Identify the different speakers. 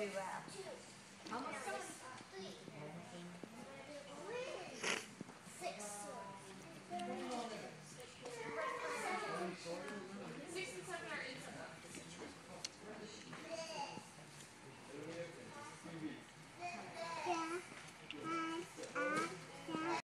Speaker 1: do that.